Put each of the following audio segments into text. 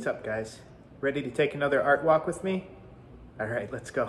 what's up guys? Ready to take another art walk with me? All right, let's go.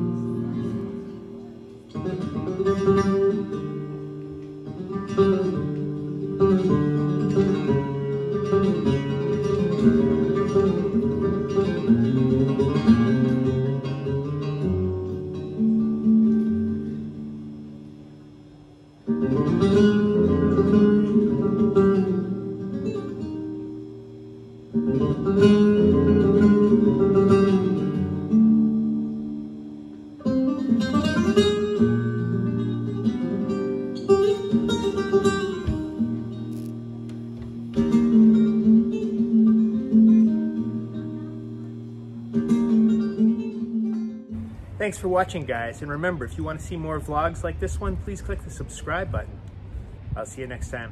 you. Thanks for watching guys, and remember, if you want to see more vlogs like this one, please click the subscribe button. I'll see you next time.